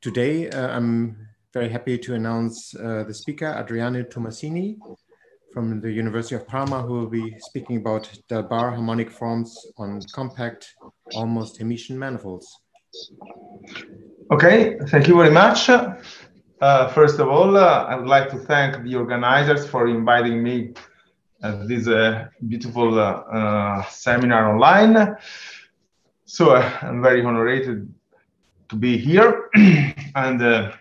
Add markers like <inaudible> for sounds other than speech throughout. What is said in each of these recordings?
today uh, I'm very happy to announce uh, the speaker, Adriano Tomassini from the University of Parma, who will be speaking about Dalbar harmonic forms on compact, almost Hermitian manifolds. Okay, thank you very much. Uh, first of all, uh, I would like to thank the organizers for inviting me at this uh, beautiful seminar online. So I'm very honored to be here. <clears throat> and uh,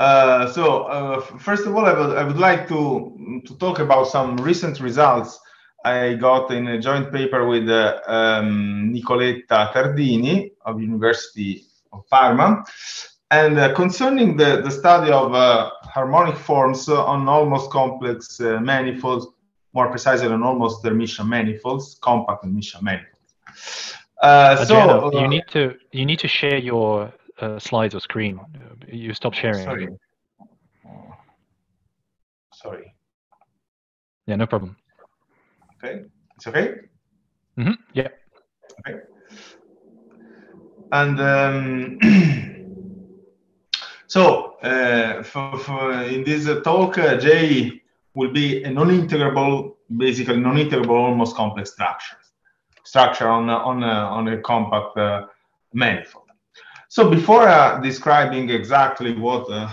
uh, so, uh, first of all, I would, I would like to, to talk about some recent results I got in a joint paper with uh, um, Nicoletta Tardini of University of Parma. And uh, concerning the, the study of uh, harmonic forms on almost complex manifolds, more precisely on almost Hermitian manifolds, compact Hermitian manifolds. Uh, so you uh, need to you need to share your uh, slides or screen. You stop sharing. Sorry. Sorry. Yeah, no problem. Okay, it's okay. Mm-hmm. Yeah. Okay. And um, <clears throat> so uh, for, for in this talk, uh, J will be a non-integrable, basically non-integrable, almost complex structure structure on on a, on a compact uh, manifold. So before uh, describing exactly what uh,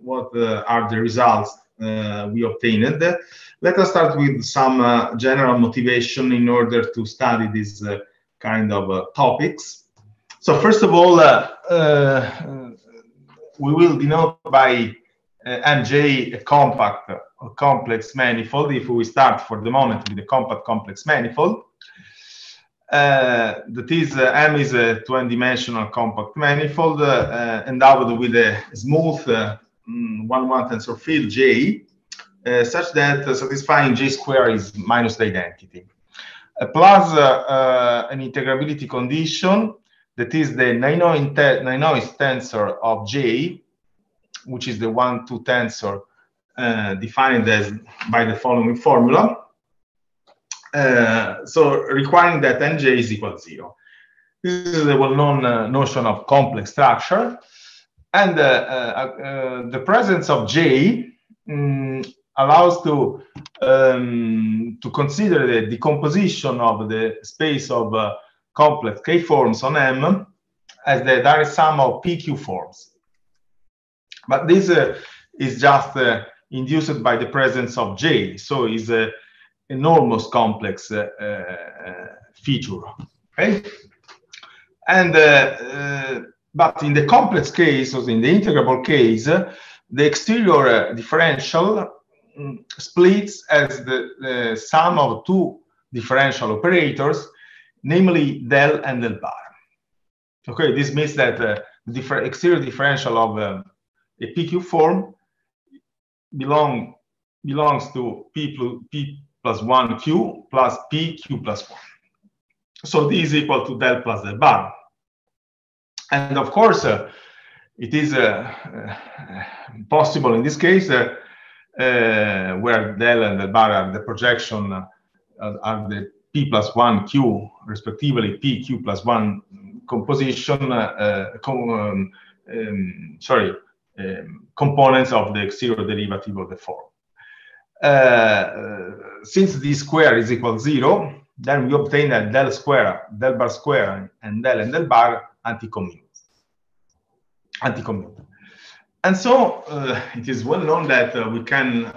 what uh, are the results uh, we obtained, let us start with some uh, general motivation in order to study these kind of topics. So first of all, we will denote by MJ a compact complex manifold if we start for the moment with a compact complex manifold. Uh, that is uh, M is a two-dimensional compact manifold uh, endowed with a smooth one-one tensor field J, such that satisfying J square is minus the identity. plus an integrability condition that is the Nijenhuis tensor of J, which is the one-two tensor uh, defined as by the following formula. Uh, so requiring that nj is equal to zero. This is the well-known uh, notion of complex structure. And uh, the presence of J um, allows to, um, to consider the decomposition of the space of complex K forms on M as the direct sum of PQ forms. But this is just induced by the presence of J. So is a enormous complex uh, uh, feature. Okay? And uh, but in the complex case, or in the integrable case, the exterior differential mm, splits as the, sum of two differential operators, namely del and del bar. Okay, this means that uh, the differ exterior differential of uh, a PQ form belong belongs to P, P plus 1q plus pq plus 1. So this is equal to del plus del bar. And of course, uh, it is uh, uh, possible in this case uh, uh, where del and del bar are the projection uh, are the p plus 1q, respectively pq plus 1 composition, com um, um, sorry, um, components of the exterior derivative of the form. Uh, since d square is equal to zero, then we obtain that del square, del bar square, and del and del bar anti-commute. Anti-commute. And so uh, it is well known that uh, we can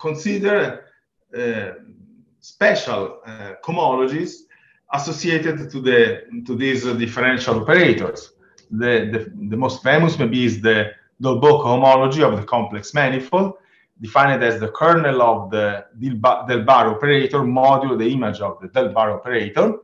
consider uh, special uh, cohomologies associated to the to these differential operators. The, the, the most famous maybe is the Dolbeault cohomology of the complex manifold, defined as the kernel of the del bar operator modulo the image of the del bar operator.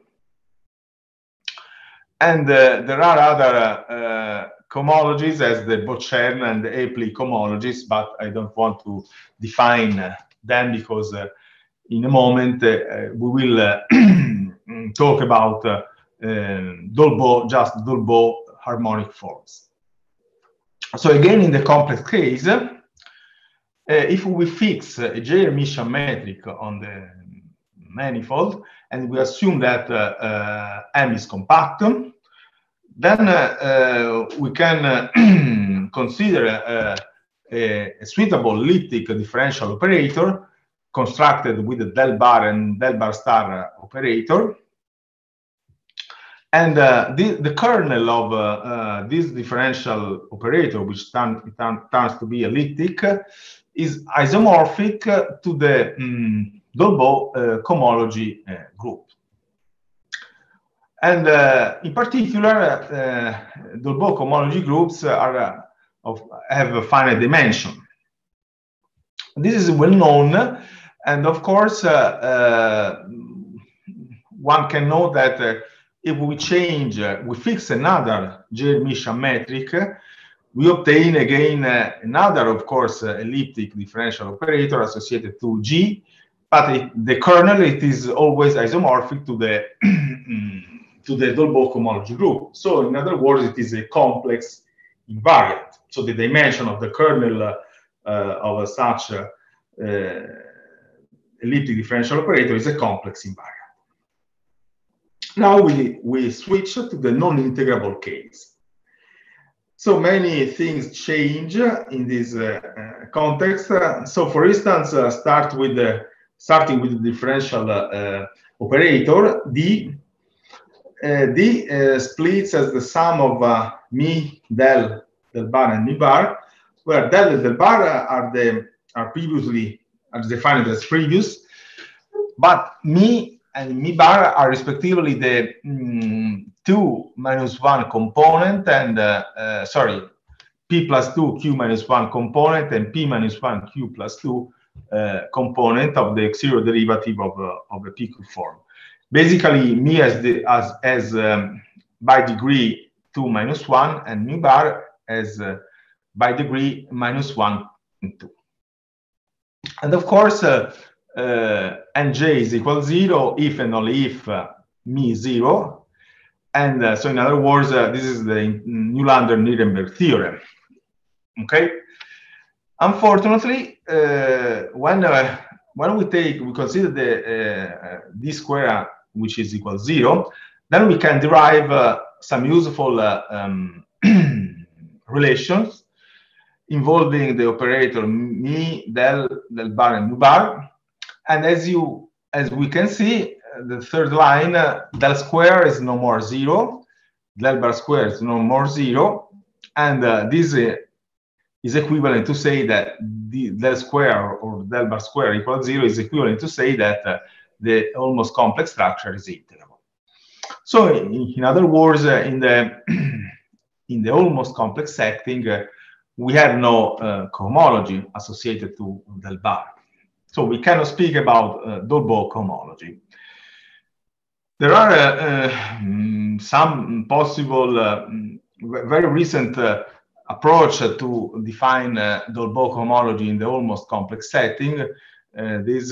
And uh, there are other uh, cohomologies as the Bott-Chern and the Aeppli cohomologies, but I don't want to define them because uh, in a moment uh, we will uh, <clears throat> talk about uh, um, Dolbeault, just Dolbeault harmonic forms. So again, in the complex case, uh, if we fix a J-Hermitian metric on the manifold and we assume that uh, uh, M is compact, then we can <clears throat> consider a, a, suitable elliptic differential operator constructed with the del bar and del bar star operator. And uh, the, the, kernel of uh, uh, this differential operator, which turns to be elliptic, is isomorphic to the um, Dolbeault uh, cohomology uh, group. And uh, in particular, Dolbeault cohomology groups are of, have a finite dimension. This is well known, and of course, one can know that if we change, we fix another J-Hermitian metric, we obtain again uh, another, of course, uh, elliptic differential operator associated to G, but it, the kernel, it is always isomorphic to the <clears throat> to the Dolbeault cohomology group. So in other words, it is a complex invariant. So the dimension of the kernel uh, of such uh, elliptic differential operator is a complex invariant. Now we, we switch to the non-integrable case. So many things change in this uh, uh, context. Uh, so for instance, uh, start with the, starting with the differential uh, operator, D. Uh, D splits as the sum of mi, del, del bar, and mi bar, where del and del bar are the are previously are defined as previous, but mi and mi bar are respectively the mm, 2 minus 1 component and, uh, sorry, p plus 2 q minus 1 component and p minus 1 q plus 2 uh, component of the zero derivative of, uh, of a PQ form. Basically, mi as, the, as, as um, by degree 2 minus 1 and mi bar as uh, by degree minus 1 and 2. And of course, uh, uh, nj is equal zero if and only if uh, is zero. And uh, so in other words, uh, this is the Newlander-Nirenberg theorem. Okay. Unfortunately, uh, when uh, when we take we consider the d square which is equal zero, then we can derive some useful um, <clears throat> relations involving the operator mi, del, del bar, and mu bar, and as you as we can see, the third line, uh, del square is no more zero, del bar square is no more zero, and uh, this uh, is equivalent to say that the del square or del bar square equals zero is equivalent to say that uh, the almost complex structure is integrable. So in, in other words, uh, in the <clears throat> in the almost complex setting, we have no cohomology associated to del bar. So we cannot speak about uh, Dolbeault cohomology. There are uh, uh, some possible, uh, very recent uh, approach to define uh, Dolbeault cohomology in the almost complex setting. this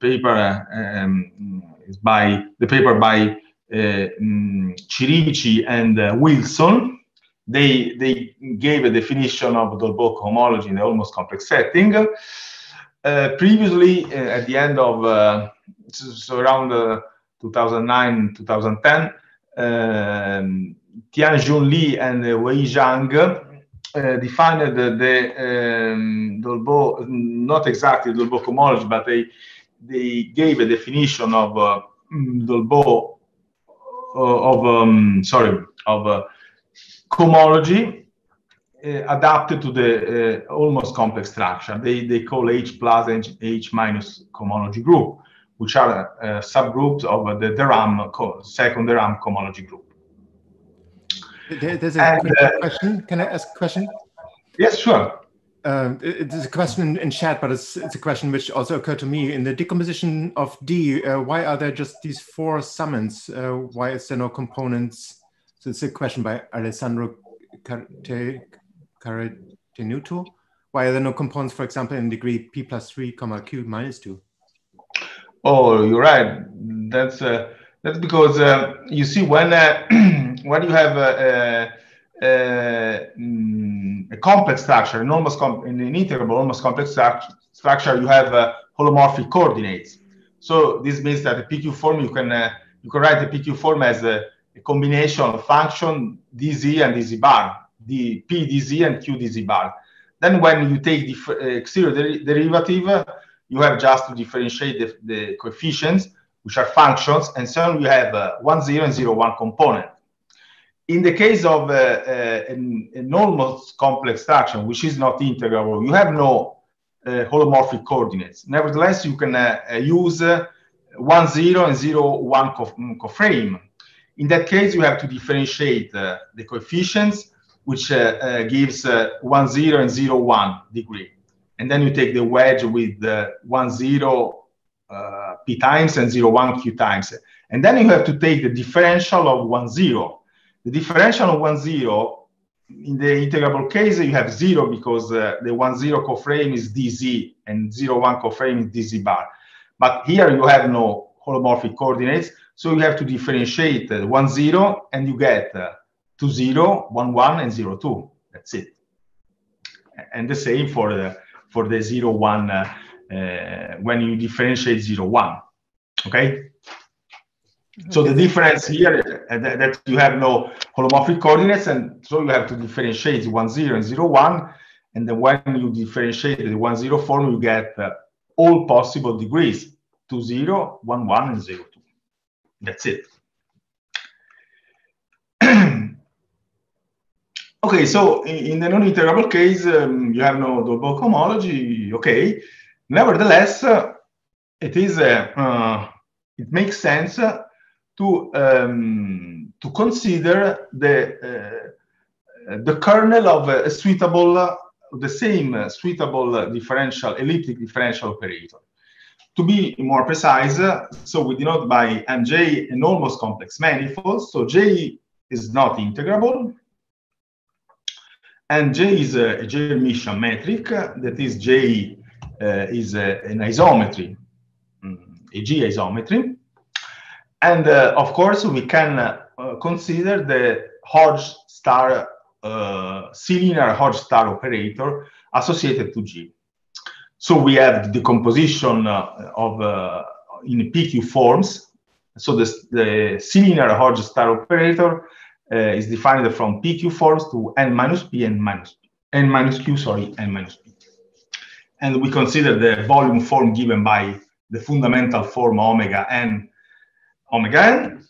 paper um, is by the paper by um, Cirici and Wilson. They, they gave a definition of Dolbeault homology in the almost complex setting. Uh, previously, uh, at the end of uh, so around 2009 2010, um, Tianjun Li and Wei Zhang uh, defined the, the um, Dolbeault, not exactly Dolbeault cohomology, but they they gave a definition of uh, Dolbeault of um, sorry of uh, cohomology uh, adapted to the uh, almost complex structure. They, they call H plus and H minus cohomology group, which are uh, subgroups of the de Rham, second de Rham cohomology group. There's a and, uh, question. Can I ask a question? Yes, sure. Um, there's a question in chat, but it's, it's a question which also occurred to me. In the decomposition of D, uh, why are there just these four summands? Uh, why is there no components? So it's a question by Alessandro Carte Carotenuto? Why are there no components, for example, in degree p plus 3 comma q minus 2? Oh, you're right. That's uh, that's because uh, you see when uh, <clears throat> when you have a, a, a, complex structure, an almost com an integrable almost complex structure, you have uh, holomorphic coordinates. So this means that the PQ form you can uh, you can write the PQ form as a, a combination of function dz and dz bar, the p dz and q dz bar. Then when you take the uh, exterior der derivative, you have just to differentiate the, the, coefficients, which are functions, and so you have uh, 1, 0 and 0, 1 component. In the case of uh, uh, an, almost complex structure, which is not integrable, you have no uh, holomorphic coordinates. Nevertheless, you can uh, uh, use 1, 0 and 0, 1 co mm, coframe. In that case, you have to differentiate the coefficients, which gives 1, 0 and 0, 1 degree. And then you take the wedge with the 1, 0 uh, p times and 0, 1 q times. And then you have to take the differential of 1, 0. The differential of 1, 0 in the integrable case, you have zero because uh, the one zero coframe is dz and zero one coframe is dz bar. But here you have no holomorphic coordinates, so you have to differentiate uh, one zero and you get uh, two zero, one one, and zero two. That's it. And the same for the for the zero one uh, uh, when you differentiate zero one. Okay. So the difference here uh, that, that you have no holomorphic coordinates, and so you have to differentiate 1, 0 and 0, 1. And then when you differentiate the 1, 0 form, you get uh, all possible degrees, 2, 0, 1, 1, and 0, 2. That's it. Okay, so in, the non-integrable case, um, you have no Dolbeault cohomology, okay. Nevertheless, uh, it is a, uh, it makes sense to um, to consider the uh, the kernel of a, suitable uh, the same suitable differential elliptic differential operator. To be more precise, so we denote by mj an almost complex manifold. So j is not integrable, and j is a, a J-Hermitian metric. That is, j uh, is a, an isometry, mm, a G isometry. And uh, of course, we can uh, consider the Hodge star, uh, Hodge star operator associated to G. So we have the decomposition of uh, in PQ forms. So this, the C-linear Hodge star operator is defined from PQ forms to n minus p and minus p, n minus q, sorry, n minus p. And we consider the volume form given by the fundamental form omega n omega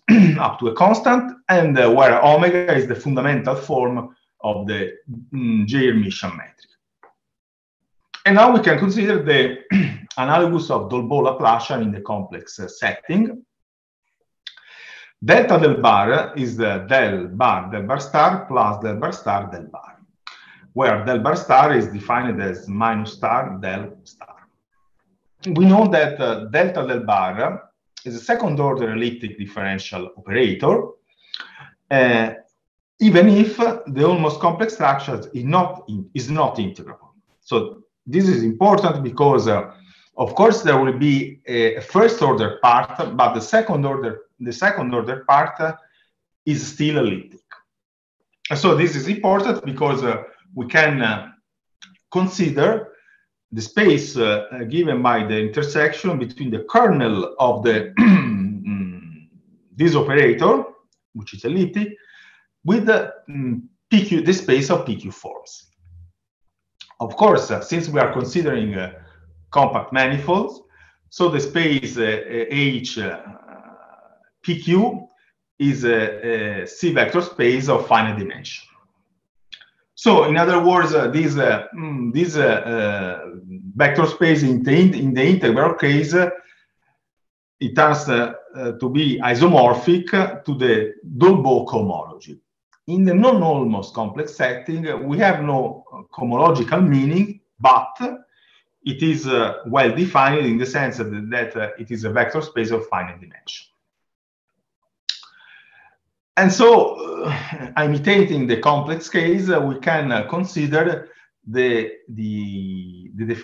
n <clears throat> up to a constant, and uh, where omega is the fundamental form of the mm, J-Hermitian metric. And now we can consider the <clears throat> analogous of Dolbeault-Laplacian in the complex uh, setting. Delta del bar is the del bar del bar star plus del bar star del bar, where del bar star is defined as minus star del star. We know that uh, delta del bar is a second order elliptic differential operator, uh, even if the almost complex structure is not, in, is not integrable. So this is important because, uh, of course, there will be a, first order part, but the second order, the second order part uh, is still elliptic. So this is important because uh, we can uh, consider the space uh, given by the intersection between the kernel of the <clears throat> this operator, which is elliptic, with the um, PQ, the space of PQ forms. Of course, uh, since we are considering compact manifolds, so the space uh, H uh, PQ is a, a C vector space of finite dimension. So in other words, uh, this, uh, mm, this uh, uh, vector space in the, in the integral case, uh, it has uh, to be isomorphic to the Dolbeault cohomology. In the non-almost complex setting, we have no cohomological meaning, but it is well defined in the sense that, that it is a vector space of finite dimension. And so, uh, imitating the complex case, uh, we can uh, consider the, the, the,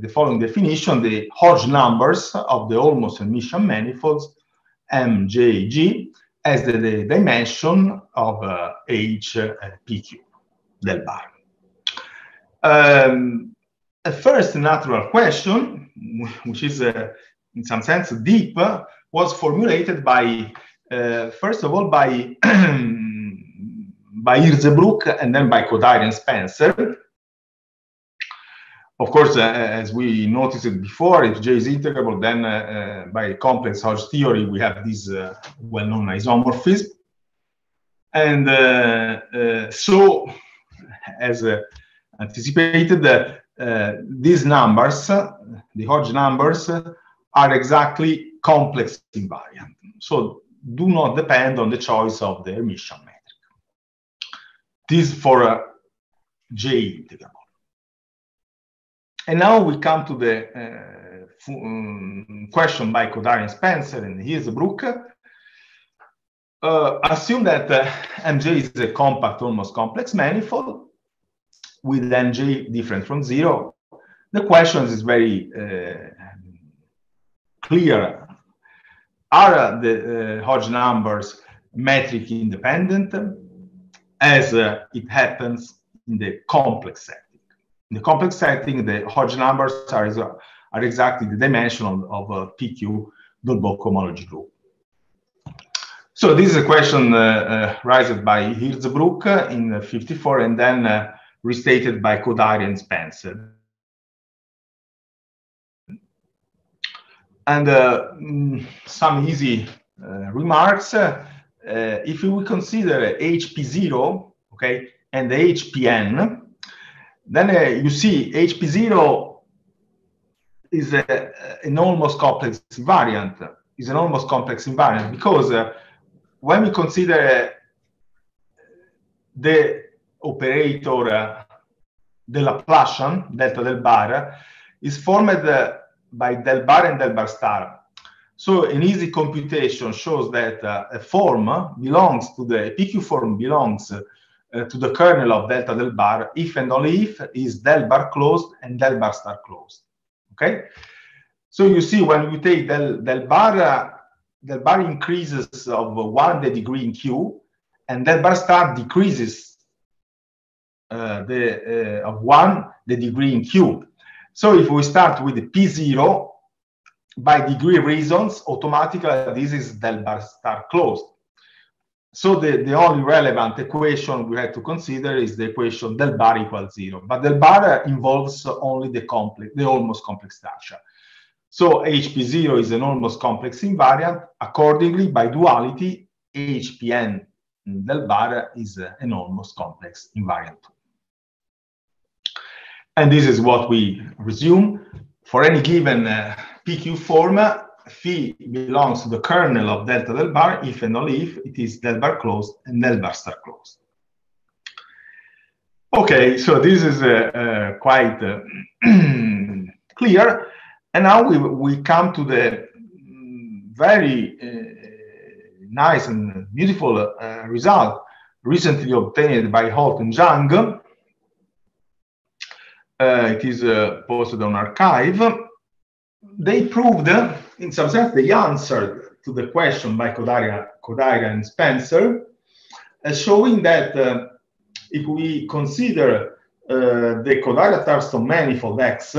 the, following definition, the Hodge numbers of the almost Hermitian manifolds M, J, G as the, the dimension of uh, H, uh, del bar. Um, a first natural question, <laughs> which is uh, in some sense deep, was formulated by uh, first of all by <clears throat> by Hirzebruch and then by Kodaira and Spencer. Of course, uh, as we noticed before, if J is integrable, then uh, uh, by complex Hodge theory, we have this uh, well-known isomorphism. And so, as anticipated, these numbers, the Hodge numbers, are exactly complex invariant. So do not depend on the choice of the Hermitian metric. This for a J integrable. And now we come to the uh, um, question by Kodaira Spencer and Hirzebruch. Uh, assume that uh, MJ is a compact, almost complex manifold with NJ different from zero. The question is very uh, clear. Are the uh, Hodge numbers metric independent as uh, it happens in the complex setting? In the complex setting, the Hodge numbers are, are exactly the dimension of, of a PQ Dolbeault homology group. So this is a question uh, uh, raised by Hirzebruch in 54 and then uh, restated by Kodaira and Spencer. And uh, mm, some easy uh, remarks. Uh, if we consider HP0, okay, and HPN, then uh, you see HP0 is a, an almost complex invariant, is an almost complex invariant because uh, when we consider the operator, uh, the Laplacian, delta del bar, is formed uh, by del bar and del bar star. So an easy computation shows that uh, a form belongs to the PQ form belongs uh, to the kernel of delta del bar if and only if is del bar closed and del bar star closed. Okay, so you see when we take del, del bar, uh, del bar increases of one the degree in Q, and del bar star decreases uh, the uh, of one the degree in Q. So if we start with the P0, by degree reasons, automatically this is del bar star closed. So the, the only relevant equation we have to consider is the equation del bar equals zero. But del bar involves only the complex, the almost complex structure. So HP0 is an almost complex invariant. Accordingly, by duality, HPN del bar is an almost complex invariant. And this is what we resume. For any given uh, PQ form, phi belongs to the kernel of delta del bar if and only if it is del bar closed and del bar star closed. Okay, so this is uh, uh, quite uh, <clears throat> clear. And now we, we come to the very uh, nice and beautiful uh, result recently obtained by Holt and Zhang. Uh, it is posted on arXiv. They proved in some sense, they answered to the question by Kodaira, Kodaira and Spencer, uh, showing that uh, if we consider uh, the Kodaira-Thurston manifold X,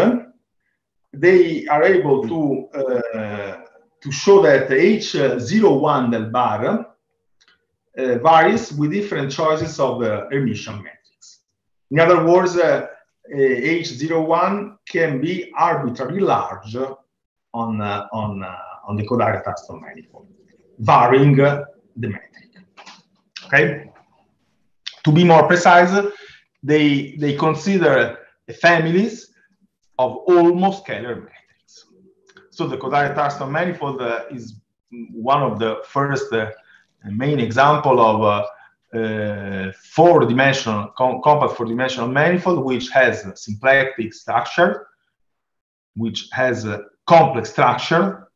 they are able to uh, to show that H01 del bar uh, varies with different choices of the Hermitian matrix. In other words, H01 can be arbitrarily large on, uh, on, uh, on the Kodaira-Thurston manifold, varying the metric. Okay? To be more precise, they, they consider families of almost Kähler metrics. So the Kodaira-Thurston manifold uh, is one of the first main example of uh, four-dimensional, com compact four-dimensional manifold, which has a symplectic structure, which has a complex structure,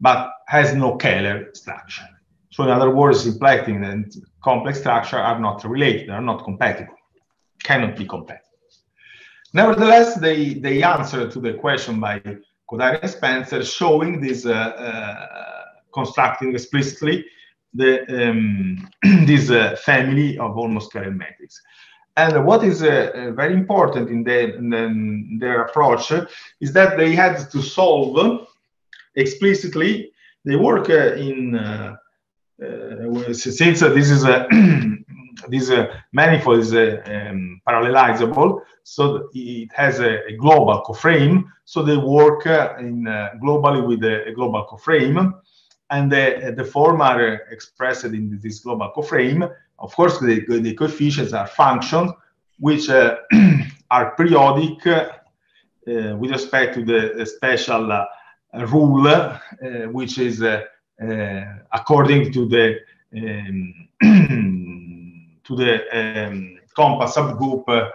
but has no Kähler structure. So in other words, symplectic and complex structure are not related, they are not compatible, cannot be compatible. Nevertheless, they, they answer to the question by Kodaira and Spencer, showing this, uh, uh, constructing explicitly the, um, <clears throat> this uh, family of almost metrics. And what is uh, uh, very important in, the, in, the, in, their approach is that they had to solve explicitly. They work uh, in uh, since this is a <clears throat> this manifold is um, parallelizable, so it has a, a, global coframe. So they work in globally with a, a global coframe and the, the form are expressed in this global coframe. Of course, the, the coefficients are functions which uh, <clears throat> are periodic uh, with respect to the special uh, rule, uh, which is uh, according to the um, <clears throat> to the um, compact subgroup,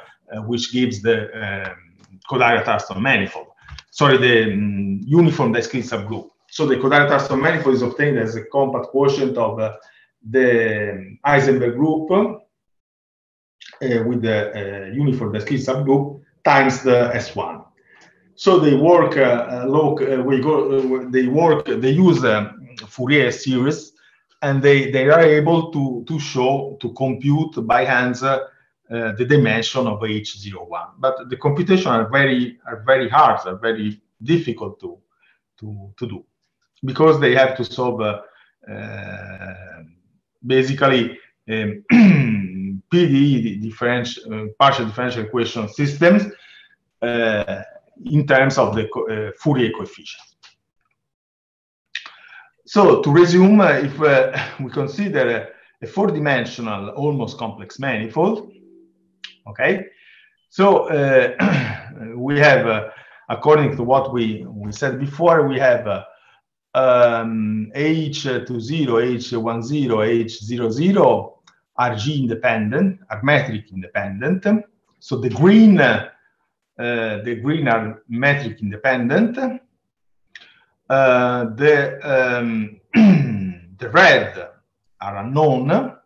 which gives the um, manifold. Sorry, the um, uniform discrete subgroup. So the Kodaira-Thurston manifold is obtained as a compact quotient of uh, the Heisenberg group uh, with the uh, uniform discrete subgroup times the S1. So they work, uh, look, uh, we go, uh, they work, they use um, Fourier series, and they, they are able to, to show, to compute by hands the dimension of H01. But the computation are very, are very hard, are very difficult to, to, to do because they have to solve uh, uh, basically um, <clears throat> PDE, differential, uh, partial differential equation systems in terms of the Fourier coefficient. So to resume, uh, if uh, <laughs> we consider a four-dimensional almost complex manifold, okay, so uh, <clears throat> we have, according to what we, we said before, we have um, H20, H10, H00 are G independent, are metric independent. So the green, uh, the green are metric independent. Uh, the um, <clears throat> the red are unknown.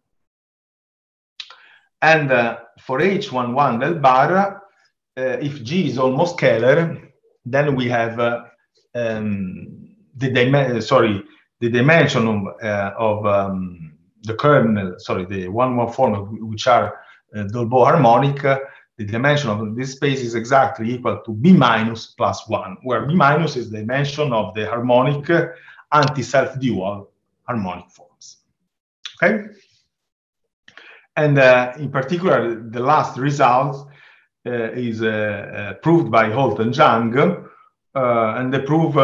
And uh, for H11 del bar, uh, if G is almost Kähler, then we have uh, um, the dimension, sorry, the dimension of, uh, of um, the kernel, sorry, the one one form which are uh, Dolbeault harmonic, uh, the dimension of this space is exactly equal to b minus plus one, where b minus is the dimension of the harmonic uh, anti-self-dual harmonic forms. Okay? And uh, in particular, the last result uh, is uh, proved by Holt and Zhang, and the proof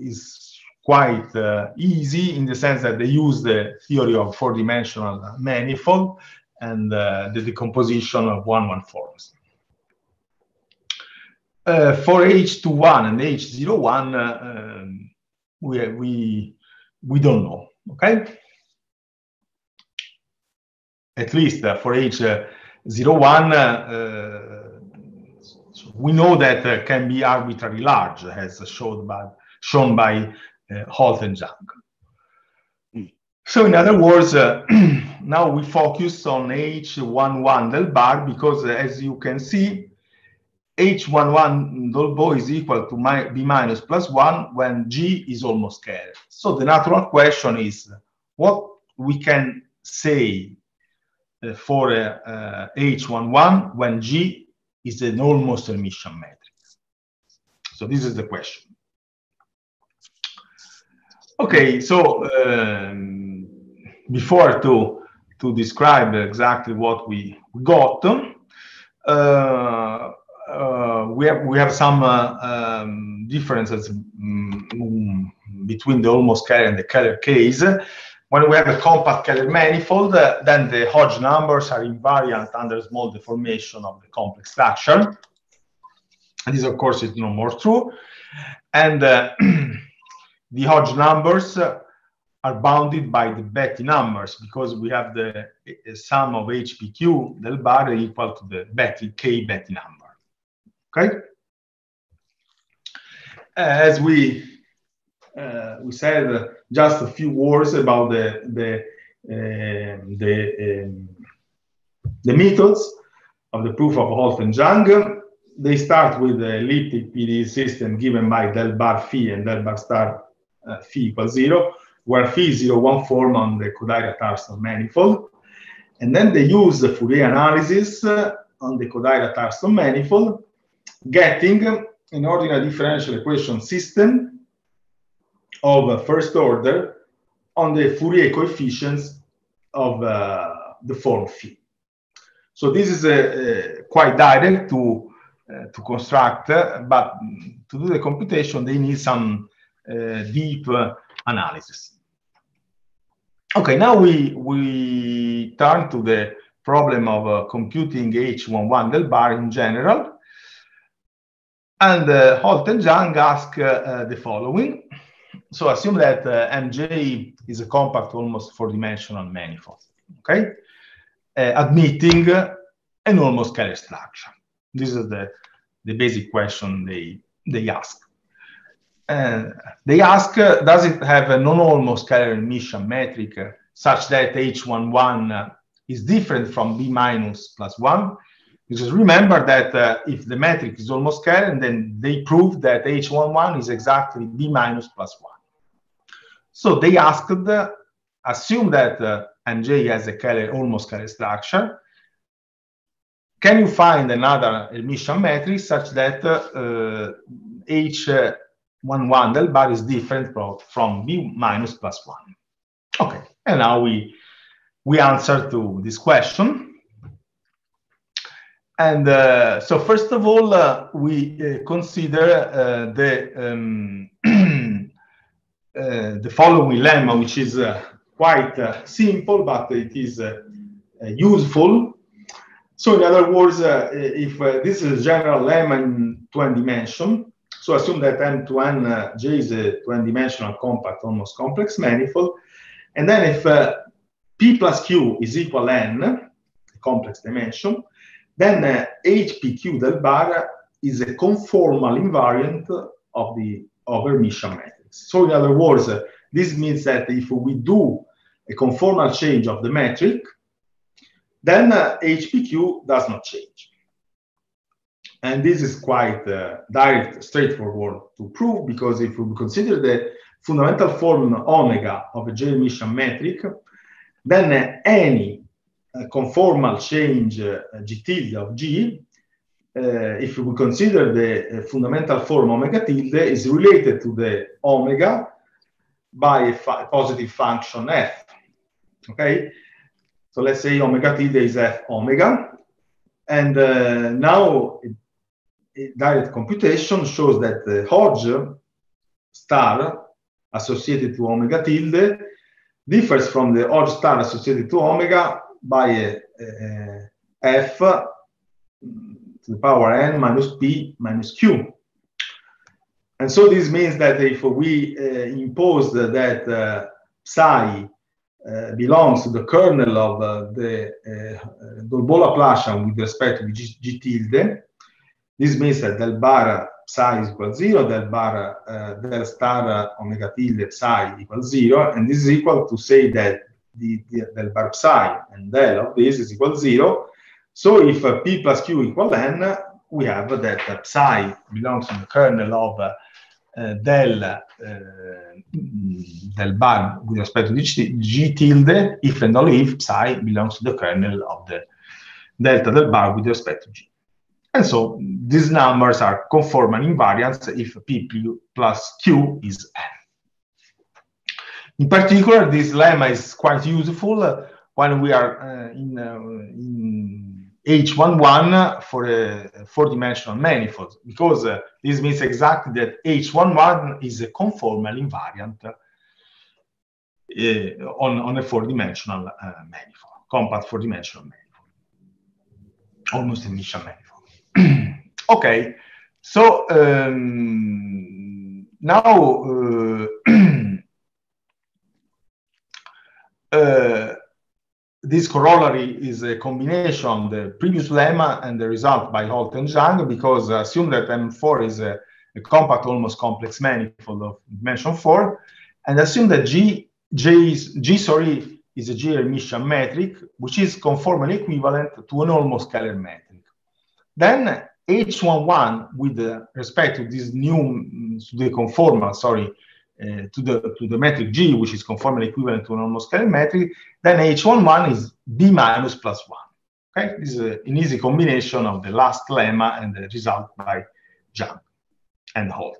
is quite uh, easy in the sense that they use the theory of four-dimensional manifold and uh, the decomposition of one-one forms. Uh, for H21 and H01, uh, um, we, we, we don't know, okay? At least uh, for H01, uh, we know that can be arbitrarily large, as by, shown by uh, and. Hmm. So in other words, uh, <clears throat> now we focus on H11 del bar because uh, as you can see, H11 Dolbeault is equal to my, B minus plus 1 when G is almost Kähler. So the natural question is what we can say uh, for uh, H11 when G is an almost Hermitian matrix. So this is the question. Okay, so um, before to to describe exactly what we got, uh, uh, we have we have some uh, um, differences um, between the almost Kähler and the Kähler case. When we have a compact Kähler manifold, uh, then the Hodge numbers are invariant under small deformation of the complex structure. And this, of course, is no more true. And uh, <clears throat> the Hodge numbers are bounded by the Betti numbers because we have the sum of HPQ del bar equal to the Betti K Betti number. Okay. As we uh, we said, uh, just a few words about the the uh, the um, the methods of the proof of Holt and. They start with the elliptic PDE system given by del bar phi and del bar star uh, phi equals zero, where phi is zero one form on the Kodaira-Thurston manifold. And then they use the Fourier analysis uh, on the Kodaira-Thurston manifold, getting an ordinary differential equation system of first order on the Fourier coefficients of uh, the form phi. So this is a, a quite direct to uh, to construct, uh, but to do the computation, they need some uh, deep uh, analysis. Okay, now we we turn to the problem of uh, computing H11 del bar in general. And uh, Holt and Zhang ask uh, the following. So assume that MJ is a compact almost four-dimensional manifold, okay? admitting an almost Kähler structure. This is the, the basic question they, they ask. Uh, they ask, uh, does it have a non-almost Kähler Hermitian metric uh, such that H11 is different from B minus plus 1? Because remember that uh, if the metric is almost Kähler, then they prove that H11 is exactly B minus plus 1. So they asked, uh, assume that uh, MJ has a Kähler, almost Kähler structure, can you find another Hermitian metric such that uh, H11 del bar is different from, B minus plus 1? Okay, and now we, we answer to this question. And uh, so first of all, uh, we uh, consider uh, the, um, <clears throat> uh, the following lemma, which is uh, quite simple, but it is useful so in other words, uh, if uh, this is a general lemma in two n dimension, so assume that M to N uh, J is a two-dimensional compact, almost complex manifold. And then if uh, P plus Q is equal N, complex dimension, then uh, HPQ del bar is a conformal invariant of the of Hermitian matrix. So in other words, uh, this means that if we do a conformal change of the metric, then uh, HPQ does not change. And this is quite uh, direct, straightforward to prove because if we consider the fundamental form omega of a J Hermitian metric, then uh, any uh, conformal change uh, G tilde of G, uh, if we consider the fundamental form omega tilde, is related to the omega by a positive function f. Okay, so let's say omega tilde is f omega. And uh, now it direct computation shows that the Hodge star associated to omega tilde differs from the Hodge star associated to omega by a, a f to the power n minus p minus q. And so this means that if we uh, impose that uh, psi uh, belongs to the kernel of uh, the uh, Dolbeault Laplacian with respect to G, G, tilde. That del bar psi equal zero, del bar uh, del star omega tilde psi equals zero, and this is equal to say that the, the del bar psi and del of this is equal zero. So if uh, p plus q equal n, we have that uh, psi belongs to the kernel of eh, del, eh, del bar with respect to G, G tilde if and only if psi belongs to the kernel of the delta del bar with respect to G. And so these numbers are conformal invariants if P plus Q is N. In particular, this lemma is quite useful uh, when we are uh, in, uh, in H11 for a four-dimensional manifold, because uh, this means exactly that H11 is a conformal invariant uh, on, on a four-dimensional uh, manifold, compact four-dimensional manifold, almost Hermitian manifold. <clears throat> okay, so um, now uh, <clears throat> uh, this corollary is a combination of the previous lemma and the result by Holt and Zhang, because assume that M4 is a, a, compact almost complex manifold of dimension 4, and assume that G, J is, G sorry, is a G Hermitian metric, which is conformally equivalent to an almost Kähler metric. Then H11 with respect to this new, to the conformal, sorry, uh, to the to the metric G, which is conformally equivalent to a normal Kähler metric, then H11 is B minus plus 1. Okay, this is a, an easy combination of the last lemma and the result by Zhang and Holt.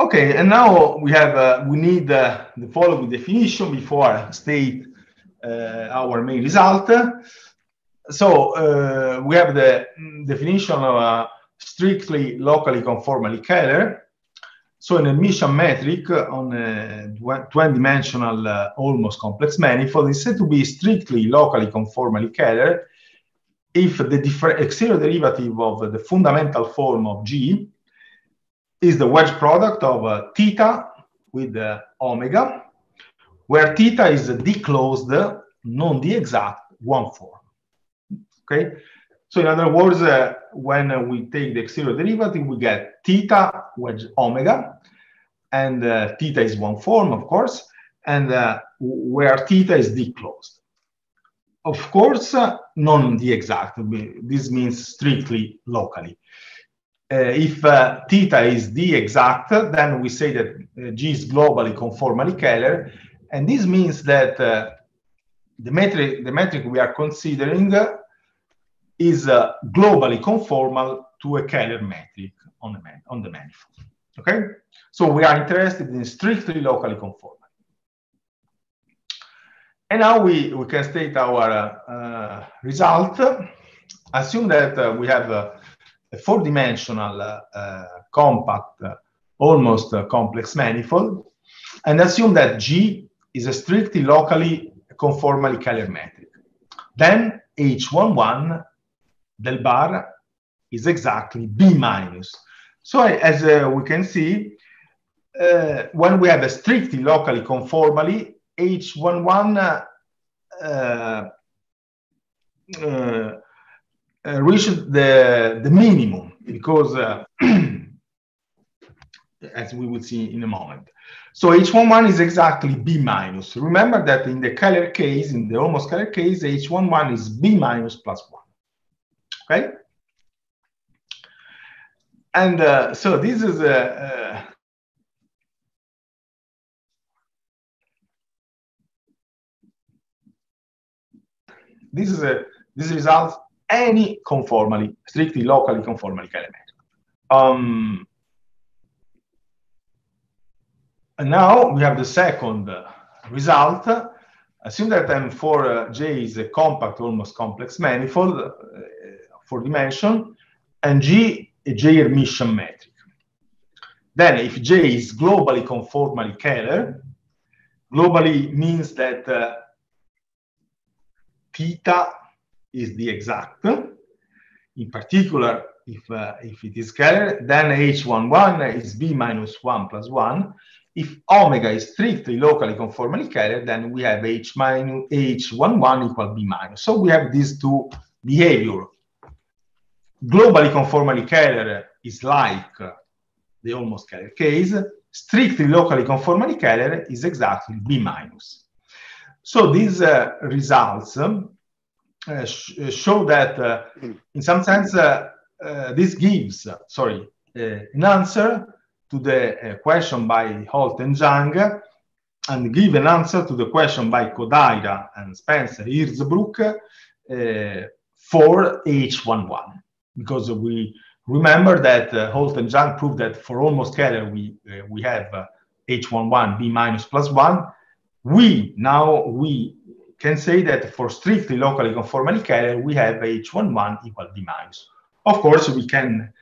Okay, and now we have uh, we need uh, the following definition before state uh, our main result. So uh, we have the definition of a strictly locally conformally Kähler. So an Hermitian metric on a 20-dimensional uh, almost complex manifold is said to be strictly locally conformally Kähler if the exterior derivative of the fundamental form of G is the wedge product of uh, theta with uh, omega, where theta is the closed, non the exact one form. Okay, so in other words, uh, when uh, we take the exterior derivative, we get theta wedge omega, and uh, theta is one form, of course, and uh, where theta is D closed. Of course, non the exact. This means strictly locally. Uh, if uh, theta is the exact, then we say that uh, G is globally conformally Kähler. And this means that the metric, the metric we are considering is globally conformal to a Kähler metric on the, man, on the manifold. Okay? So we are interested in strictly locally conformal. And now we, we can state our uh, result. Assume that uh, we have uh, a four-dimensional uh, compact, uh, almost complex manifold, and assume that G is a strictly locally conformally Kähler metric. Then H11 del bar is exactly B minus. So as uh, we can see, uh, when we have a strictly locally conformally, H11 uh, uh uh, reached the, the minimum because, uh, <clears throat> as we will see in a moment. So H11 is exactly B minus. Remember that in the Kähler case, in the almost Kähler case, H11 is B minus plus 1. Okay? And uh, so this is a, uh, this is a this result any conformally, strictly locally conformally element. Um, and now we have the second result. Assume that M4J uh, is a compact, almost complex manifold, dimension, and G a J Hermitian metric. Then if J is globally conformally Kähler, globally means that uh, theta is the exact. In particular, if, uh, if it is Kähler, then H11 is B minus 1 plus 1. If omega is strictly locally conformally Kähler, then we have H minus H11 equal B minus. So we have these two behavior. Globally conformally Kähler is like the almost Kähler case. Strictly locally conformally Kähler is exactly B minus. So these uh, results uh, sh uh, show that uh, in some sense this gives, sorry, an answer to the question by Holt and Zhang and give an answer to the question by Kodaira and Spencer Hirzebruch uh, for H11. Because we remember that uh, Holt and Zhang proved that for almost Kähler we, uh, we have H11 B minus plus 1. We, now we can say that for strictly locally conformally Kähler, we have H11 equal B minus. Of course, we can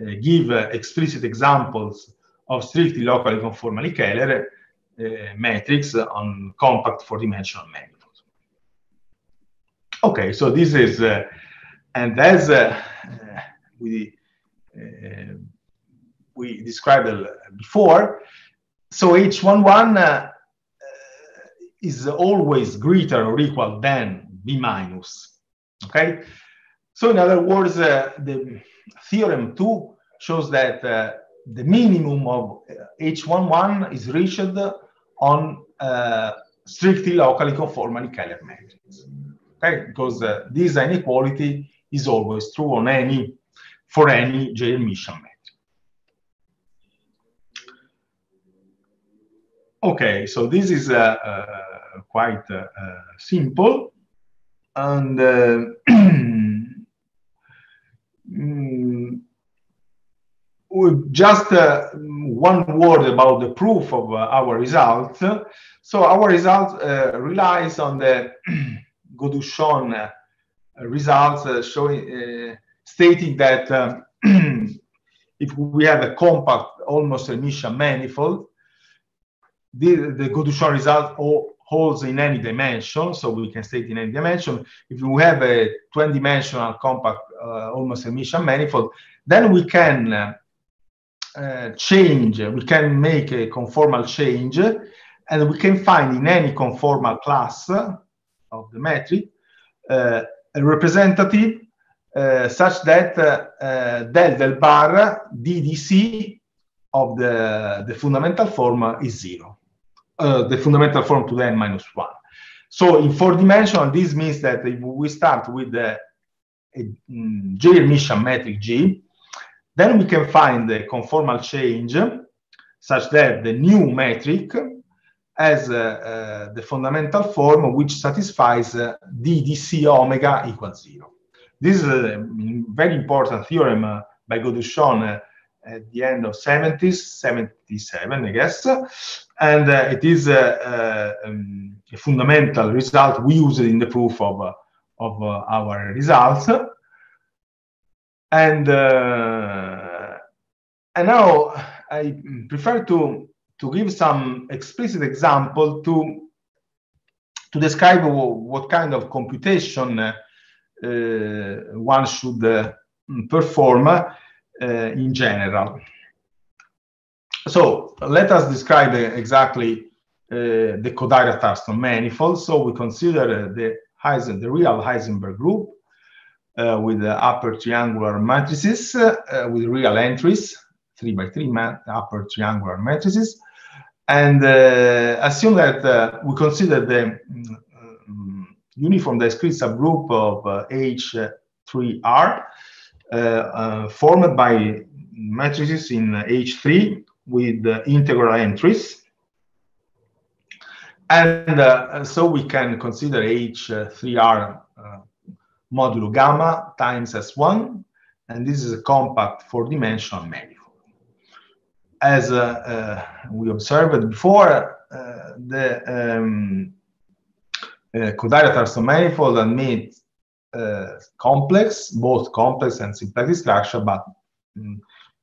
uh, give uh, explicit examples of strictly locally conformally Kähler uh, metrics on compact four-dimensional manifolds. Okay, so this is, uh, and as uh, uh, we we described before, so H11 is always greater or equal than B minus. Okay? So in other words, uh, the theorem 2 shows that uh, the minimum of H11 is reached on uh, strictly locally conformal Kähler matrix. Okay? Because uh, this inequality is always true on any for any J Hermitian matrix. Okay, so this is uh, uh, quite uh, simple. And <clears throat> mm, just uh, one word about the proof of uh, our results. So our result uh, relies on the <clears throat> Gauduchon uh, results uh, showing stating that um, <clears throat> if we have a compact almost Hermitian manifold, the, the Gauduchon result holds in any dimension, so we can state in any dimension. If we have a 20-dimensional compact uh, almost Hermitian manifold, then we can uh, uh, change, we can make a conformal change, and we can find in any conformal class of the metric uh, representative uh, such that uh, del del bar DDC of the, the fundamental form is zero. Uh, the fundamental form to the n minus one. So in four dimensional, this means that if we start with the mm, J Hermitian metric G, then we can find the conformal change such that the new metric has uh, uh, the fundamental form which satisfies uh, DDC omega equals zero. This is a very important theorem uh, by Gauduchon uh, at the end of 70s, 77, I guess. And uh, it is um, a fundamental result we use in the proof of, of our results. And, and now I prefer to, to give some explicit example to, to describe what kind of computation uh, one should uh, perform uh, in general. So let us describe exactly the Kodaira-Thurston manifold. So we consider the Heisen, the real Heisenberg group uh, with the upper triangular matrices uh, with real entries, three by three upper triangular matrices, and uh, assume that we consider the uniform discrete subgroup of uh, H3R uh, uh, formed by matrices in H3 with integral entries. And uh, so we can consider H3R uh, modulo gamma times S1, and this is a compact four-dimensional manifold. As uh, we observed before, the um, uh, Kodaira-Thurston manifold admit uh, complex, both complex and symplectic structure, but um,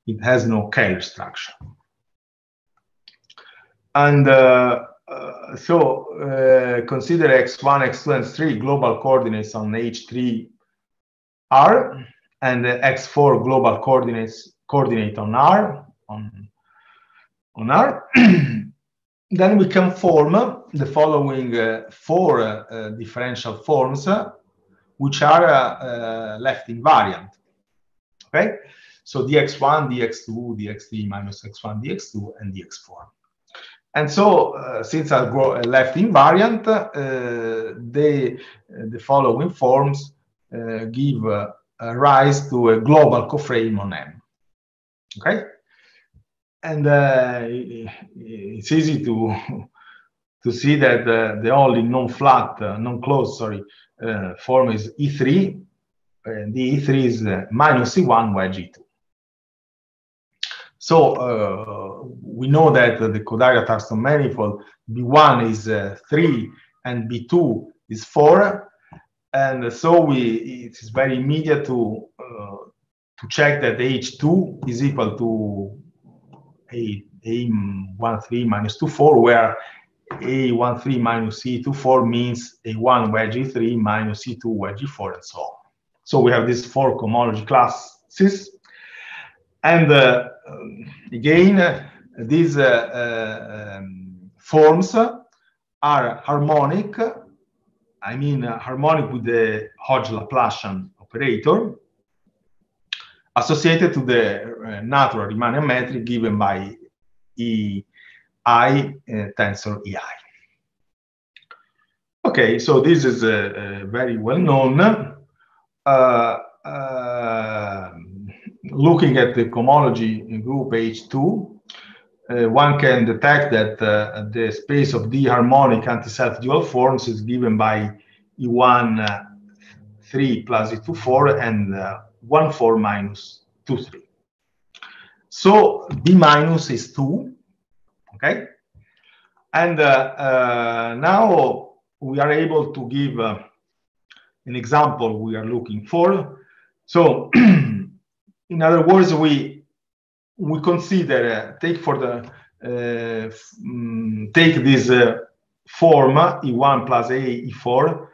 it has no Kähler structure. And uh, uh, so uh, consider x1, x2, and 3 global coordinates on H3 R, and x4 global coordinates coordinate on R on on R. <clears throat> then we can form the following uh, four uh, differential forms, uh, which are uh, left invariant. Okay, so dx1, dx2, dx3 minus x1, dx2, and dx4. And so, uh, since are left invariant, uh, they, the following forms give rise to a global coframe on M. Okay, and uh, it's easy to to see that the, the only non-flat, uh, non-closed, sorry, uh, form is E3, and the E3 is uh, minus E1 wedge E2. So uh, we know that the Kodaira-Thurston manifold B1 is uh, 3 and B2 is 4, and so we it is very immediate to to check that H2 is equal to a A13 minus 24, where A13 minus E24 means A1 wedge E3 minus C2 wedge E4, and so on. So we have these four cohomology classes. And uh, again, these uh, uh um, forms are harmonic, I mean uh, harmonic with the Hodge Laplacian operator, associated to the uh, natural Riemannian metric given by EI uh, tensor EI. Okay, so this is uh, uh very well known. Uh, uh, looking at the cohomology group H2, one can detect that the space of d harmonic anti-self dual forms is given by E1 3 plus E2 4 and 1 4 minus 2 3. So B minus is 2, okay? And uh, uh, now we are able to give uh, an example we are looking for. So <clears throat> in other words, we we consider uh, take for the uh, mm, take this uh, form E1 plus A E4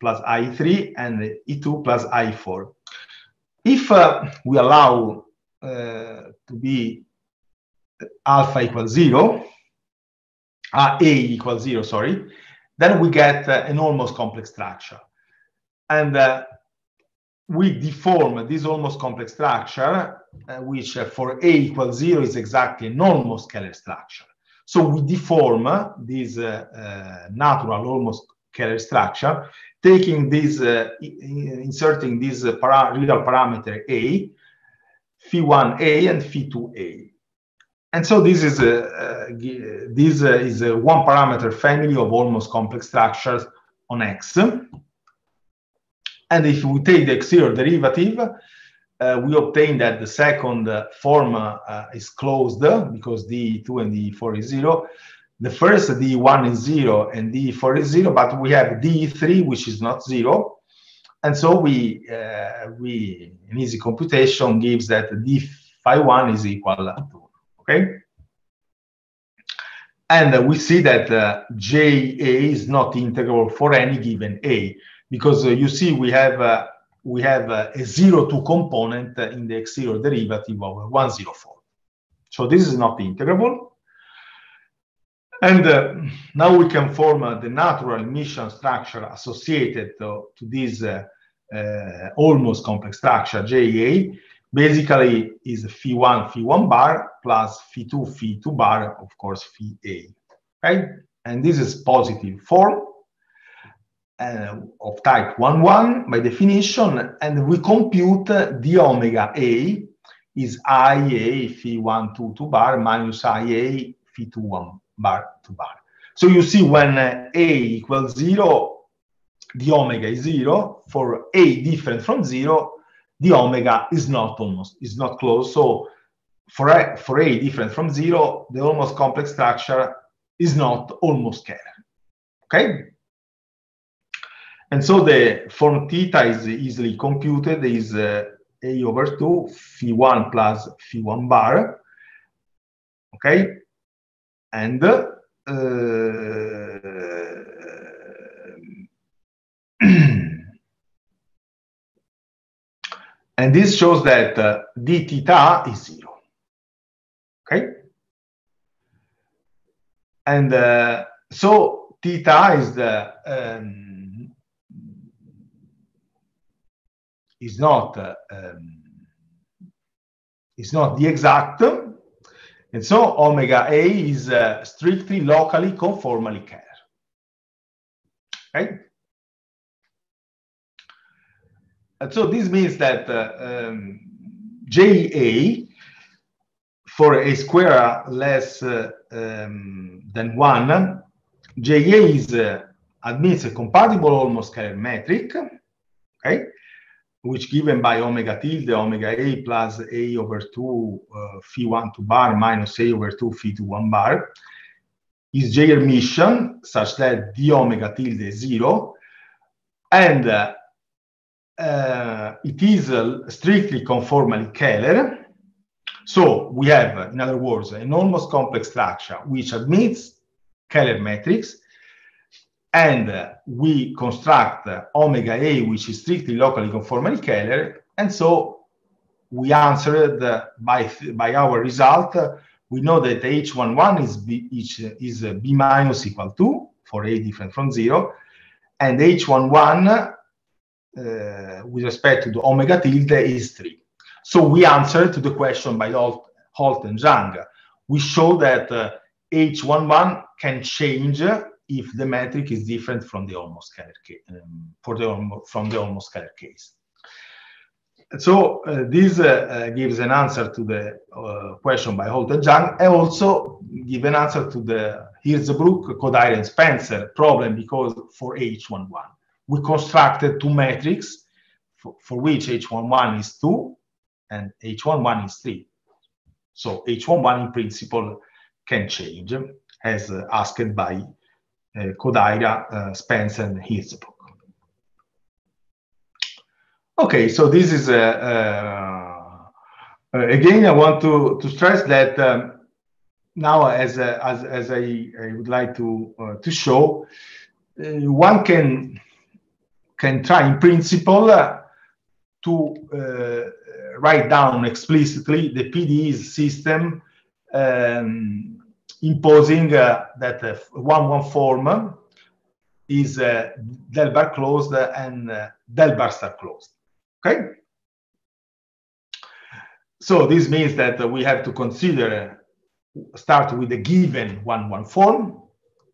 plus I3 and E2 plus I4. If we allow to be alpha equals zero, uh, A equals zero, sorry, then we get uh, an almost complex structure. And uh, we deform this almost complex structure, uh, which uh, for A equals zero is exactly an almost Kähler structure. So we deform this uh, natural almost Kähler structure, taking this, inserting this para real parameter A, phi1A and phi2A. And so this is a, uh, this uh, is a one parameter family of almost complex structures on X. And if we take the exterior derivative, uh, we obtain that the second uh, form uh, is closed because d2 and d4 is zero. The first d1 is zero and d4 is zero, but we have d3 which is not zero. And so we, uh, we an easy computation gives that d phi 1 is equal to okay? And we see that uh, JA is not integral for any given A because uh, you see we have uh, we have uh, a zero two component in the exterior derivative of 104. So this is not integrable. And uh, now we can form uh, the natural Hermitian structure associated to, to this almost complex structure, JA, basically is phi 1 phi 1 bar plus phi 2 phi 2 bar of course phi a. Okay? And this is positive form uh, of type 1 1 by definition and we compute the omega a is ia phi 1 2 2 bar minus ia phi 2 1 bar to bar so you see when uh, a equals 0 the omega is 0 for a different from 0 the omega is not almost is not close. So for a, for a different from zero, the almost complex structure is not almost Kähler. Okay. And so the form theta is easily computed is uh, a over 2 phi 1 plus phi 1 bar. Okay. And uh, <clears throat> And this shows that uh, d theta is zero. Okay? And uh, so theta is the um, is not um, is not the exact, and so omega a is uh, strictly locally conformally Kähler. Okay. And so this means that uh, um, JA for a square less uh, um, than 1, JA is, uh, admits a compatible almost Kähler metric, okay, which given by omega tilde, omega a plus a over 2 uh, phi 1 to bar minus a over 2 phi to 1 bar, is J Hermitian such that d omega tilde is 0, and uh, uh, it is uh, strictly conformally Kähler. So we have, in other words, an almost complex structure which admits Kähler metrics, and we construct omega A, which is strictly locally conformally Kähler, and so we answered by by our result. we know that H11 is B, is B minus equal to for A different from zero, and H11 uh, with respect to the omega tilde is 3. So we answer to the question by Holt, Holt and Zhang. We show that uh, H11 can change if the metric is different from the almost Kähler case, um, for the from the almost Kähler case. So uh, this uh, uh, gives an answer to the uh, question by Holt and Zhang, and also give an answer to the Hirzebruch, Kodaira, and Spencer problem because for H11 we constructed two metrics for, for which H11 is 2 and H11 is 3. So H11 in principle can change, as uh, asked by Kodaira, uh, Spencer, and Hirzebruch. Okay, so this is, uh, uh, again, I want to, to stress that um, now as, as, as I, I, would like to, to show, one can, can try in principle to write down explicitly the PDE system um, imposing uh, that uh, one one form is uh, del bar closed and uh, del bar star closed. Okay. So this means that we have to consider start with a given one one form.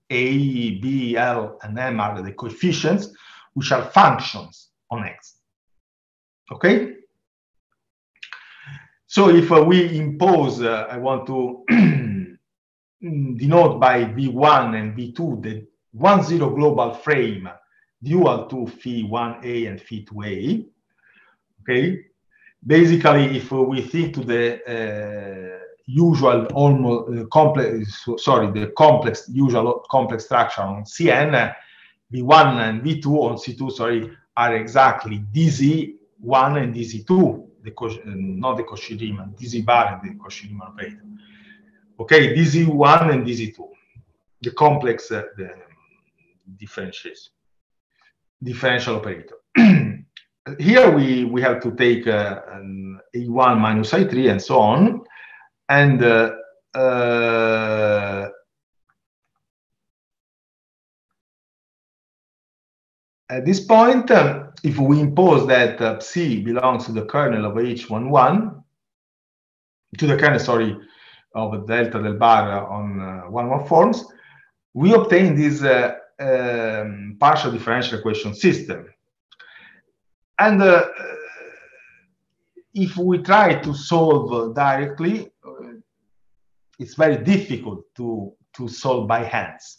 A, B, L, and M are the coefficients, which are functions on X. Okay. So if we impose, uh, I want to <clears throat> denote by V1 and V2 the one zero global frame dual to Phi1A and Phi2A. Okay. Basically, if uh, we think to the uh, usual almost uh, complex, sorry, the complex usual complex structure on Cn, V1 and V2 on C2, sorry, are exactly DZ1 and DZ2 the not the Cauchy Riemann, dz bar and the Cauchy Riemann operator. Okay, dz1 and dz2, the complex uh, the differentials, differential operator. <clears throat> Here we, we have to take uh, an A1 minus I3 and so on. And uh, uh, at this point, um, if we impose that uh, Psi belongs to the kernel of H11, to the kernel, sorry, of delta del bar on uh, 1 more forms, we obtain this uh, um, partial differential equation system. And uh, if we try to solve directly, uh, it's very difficult to, to solve by hands.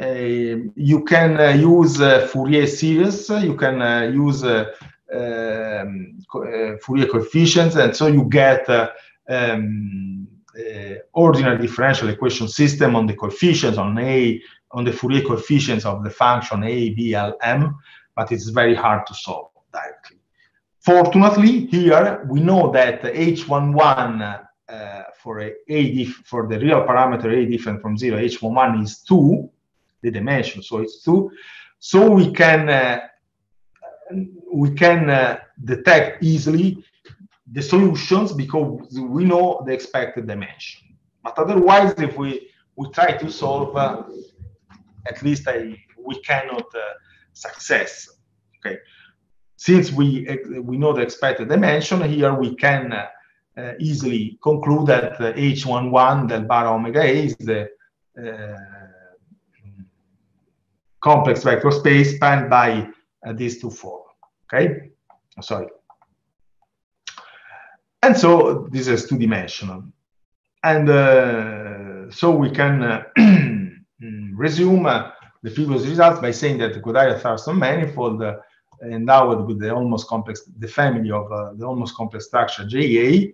Uh, you can uh, use uh, Fourier series, you can use um, Fourier coefficients, and so you get um, ordinary differential equation system on the coefficients on A, on the Fourier coefficients of the function A, B, L, M, but it's very hard to solve directly. Fortunately, here we know that H11 uh, for a, a for the real parameter A different from zero, H11 is 2, the dimension. So it's two. So we can uh, we can uh, detect easily the solutions because we know the expected dimension. But otherwise, if we we try to solve, uh, at least I, we cannot uh, success. Okay, since we we know the expected dimension here, we can uh, uh, easily conclude that H11 del bar omega A is the complex vector space spanned by uh, these two forms. Okay, sorry. And so this is two-dimensional. And uh, so we can uh, <clears throat> resume uh, the previous results by saying that the Kodaira-Thurston manifold uh, endowed with the almost complex, the family of uh, the almost complex structure JA,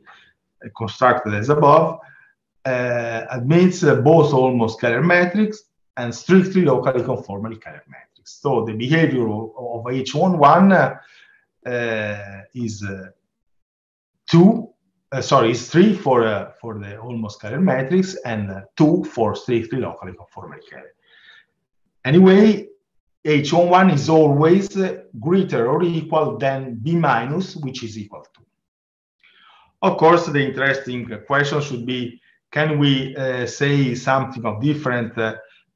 constructed as above, admits both almost Kähler metrics and strictly locally conformal Kähler matrix. So the behavior of, H11 uh, is uh, two, uh, sorry, it's three for uh, for the almost Kähler matrix and uh, two for strictly locally conformal Kähler. Anyway, H11 is always greater or equal than B minus, which is equal to. Of course, the interesting question should be, can we uh, say something of different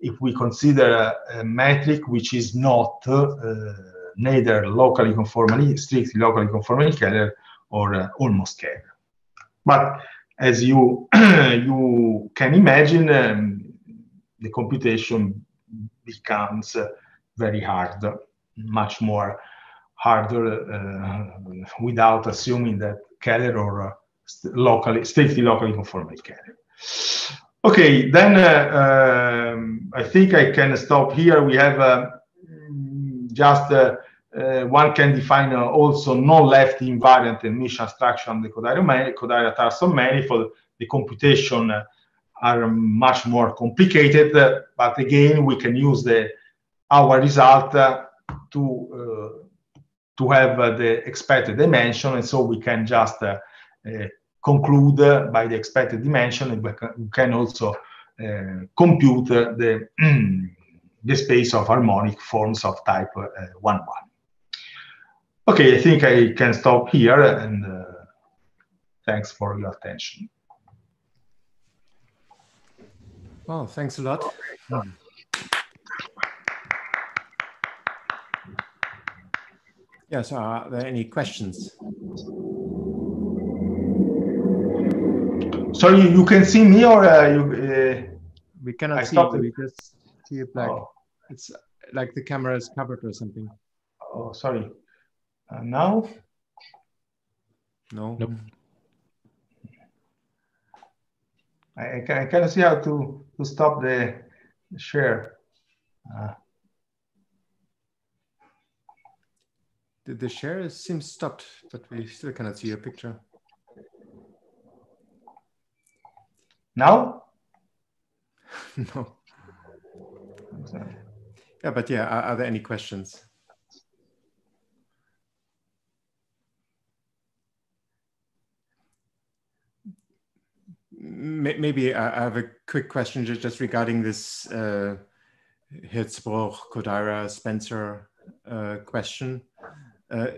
if we consider a, a metric which is not uh, neither locally conformally, strictly locally conformally Kähler or uh, almost Kähler. But as you <clears throat> you can imagine, um, the computation becomes uh, very hard, much more harder uh, without assuming that Kähler or uh, locally, strictly locally conformal Kähler. Okay, then uh, um, I think I can stop here. We have uh, just uh, uh one can define uh, also non-left invariant Hermitian structure on the Kodaira, Thurston manifold. the computation uh, are much more complicated, uh, but again, we can use the our result uh, to to have the expected dimension, and so we can just conclude by the expected dimension, and we can also compute the <clears throat> the space of harmonic forms of type uh, 1, 1. Okay, I think I can stop here and uh, thanks for your attention. Well, thanks a lot. Hmm. Yes, are there any questions? Sorry, you can see me or uh, you? Uh, we cannot I see you. We just see it black. Oh. It's like the camera is covered or something. Oh, sorry. Uh, now? No. Nope. I, I, can, I cannot see how to, to stop the share. Uh, the, the share seems stopped, but we still cannot see your picture. Now? <laughs> no. Yeah, but yeah, are, are there any questions? Maybe I have a quick question just regarding this uh, Hirzebruch, Kodaira, Spencer uh, question. Uh,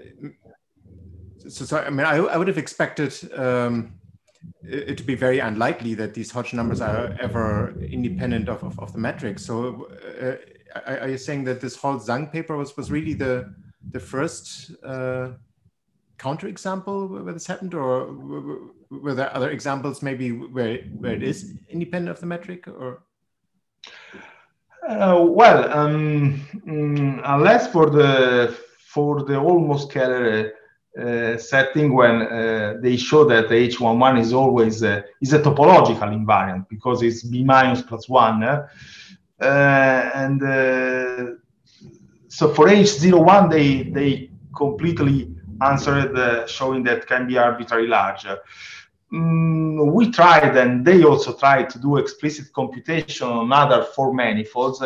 so, so, I mean, I, I would have expected um, it to be very unlikely that these Hodge numbers are ever independent of, of, of the metric. So, uh, are you saying that this whole Zhang paper was, was really the, the first uh, counterexample where this happened, or were there other examples maybe where where it is independent of the metric, or? Uh, well, um, um, unless for the for the almost Kähler uh, setting when uh, they show that H11 is always uh, is a topological invariant because it's B minus plus one, uh, and uh, so for H01 they they completely answered uh, showing that can be arbitrarily large. Mm, we tried, and they also tried to do explicit computation on other four manifolds.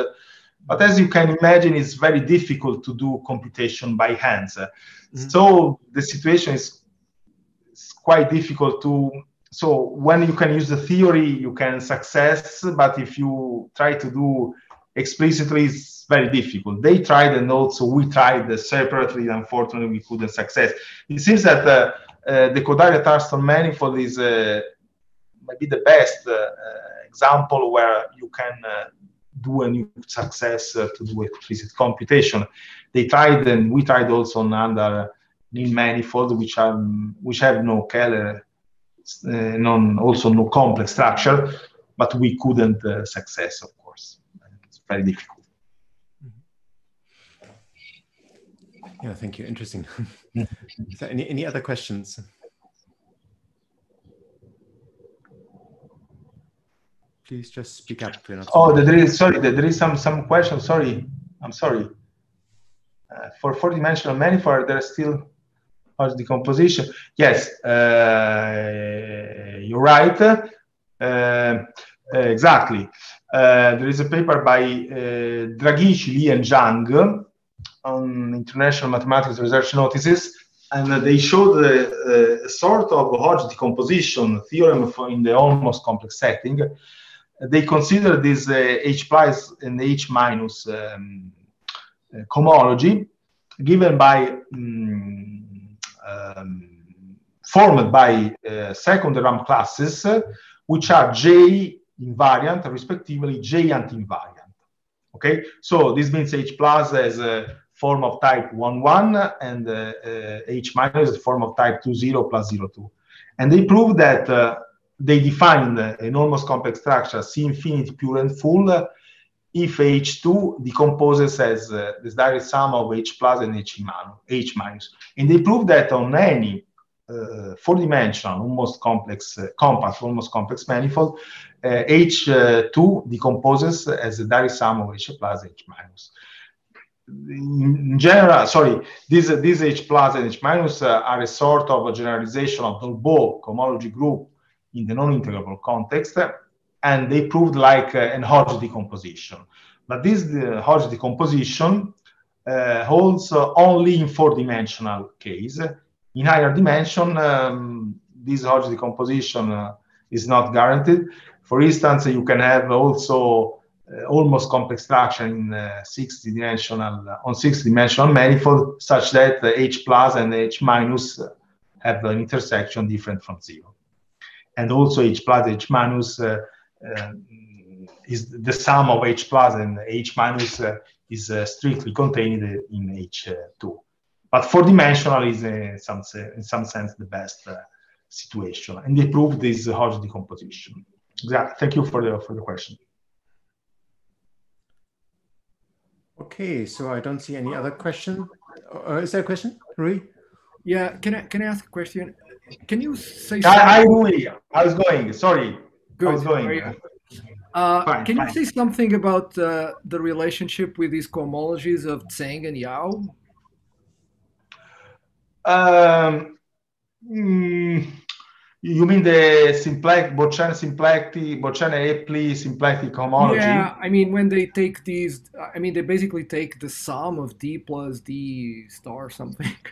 But as you can imagine, it's very difficult to do computation by hands. Mm -hmm. So the situation is, is quite difficult to. So when you can use the theory, you can success. But if you try to do explicitly, it's very difficult. They tried, and also we tried separately. Unfortunately, we couldn't success. It seems that uh, uh, the Kodaira-Thurston manifold is uh, maybe the best uh, example where you can uh, do a new success uh, to do explicit computation. They tried, and we tried also on other nilmanifold, which are which have no Kähler, non also no complex structure, but we couldn't success, of course. It's very difficult. Yeah, thank you. Interesting. There <laughs> any, any other questions? Please just speak up. Oh, there is sorry. There is some some question. Sorry, I'm sorry. Uh, for four-dimensional manifold, there is still Hodge decomposition. Yes, uh, you're right. Uh, exactly. Uh, there is a paper by uh, Draghici, Li, and Zhang on international mathematics research notices, and they showed a, a sort of Hodge decomposition theorem in the almost complex setting. They consider this uh, H plus and H minus um, uh, cohomology given by um, um, formed by uh, second RAM classes, which are J invariant, respectively J anti-invariant. Okay, so this means H plus as a form of type 1, 1, and uh, uh, H minus is form of type 2, 0 plus 0, 2. And they prove that uh, they define enormous complex structure C infinity pure and full if H2 decomposes as uh, the direct sum of H plus and H, H minus. And they prove that on any uh, four-dimensional, almost complex, uh, compact, almost complex manifold, H2 decomposes as the direct sum of H plus H minus in general, sorry, these, these H plus and H minus uh, are a sort of a generalization of the Dolbeault cohomology group in the non-integrable context, and they proved like uh, an Hodge decomposition. But this uh, Hodge decomposition uh, holds only in four-dimensional case. In higher dimension, um, this Hodge decomposition is not guaranteed. For instance, you can have also uh, almost complex structure in uh, six dimensional on six dimensional manifold such that H plus and H minus have an intersection different from zero. And also H plus, H minus uh, uh, is the sum of H plus and H minus uh, is uh, strictly contained in H2. But four dimensional is in some, in some sense the best situation. And they proved this Hodge decomposition. Thank you for the, for the question. Okay, so I don't see any other question. Uh, is there a question, Rui? Yeah, can I can I ask a question? Can you say? Hi, Rui. How's going? Sorry. Good. How's going? Uh, fine, can fine. you say something about uh, the relationship with these cohomologies of Tseng and Yau? Um, mm, you mean the simplex Bott-Chern symplectic Bott-Chern Aeppli symplectic homology? Yeah, I mean when they take these, I mean they basically take the sum of d plus d star something. <laughs>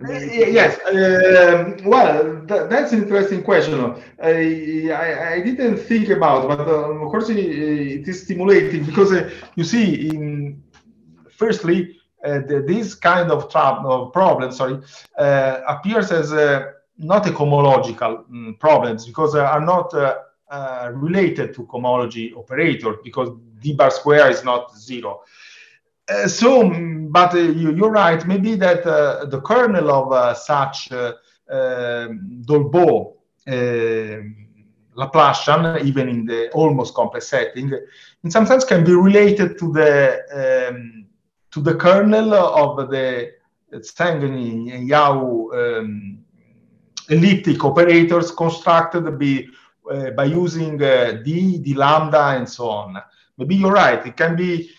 Uh, yes, um, well, th that's an interesting question. I, I, I, didn't think about, but uh, of course it, it is stimulating because uh, you see, in firstly, uh, the, this kind of, of problem, sorry, uh, appears as not a cohomological um, problems because they are not related to cohomology operator because d bar square is not zero. Uh, so, mm, but uh, you, are right. Maybe that uh, the kernel of such um, Dolbeault Laplacian, even in the almost complex setting, in some sense can be related to the um, to the kernel of the Tseng and Yau um, elliptic operators constructed by, uh, eh, by using uh, d, d lambda, and so on. Maybe you're right. It can be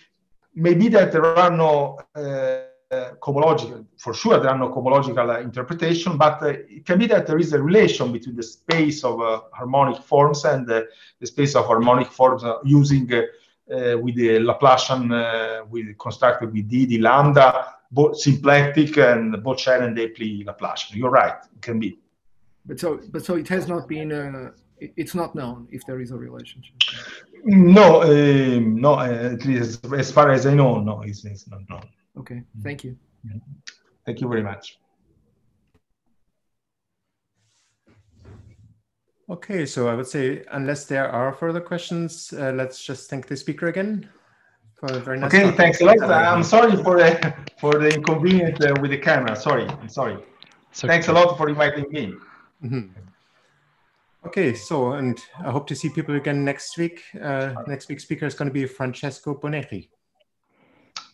maybe that there are no uh, cohomological, for sure there are no cohomological interpretation, but it can be that there is a relation between the space of harmonic forms and the space of harmonic forms using with the Laplacian, with constructed with d, d lambda, both symplectic and Bott-Chern and Aeppli Laplacian. You're right, it can be. But so, but so it has not been it's not known if there is a relationship. No, uh, no. At least as far as I know, no, it's, it's not known. Okay, thank you. Thank you very much. Okay, so I would say, unless there are further questions, uh, let's just thank the speaker again for a very nice. Okay, thanks a lot. I'm sorry for the for the inconvenience uh, with the camera. Sorry, I'm sorry. So thanks a lot for inviting me. Mm -hmm. Okay, so, and I hope to see people again next week. Uh, next week's speaker is going to be Francesco Bonechi.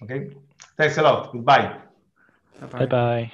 Okay, thanks a lot. Goodbye. Bye-bye.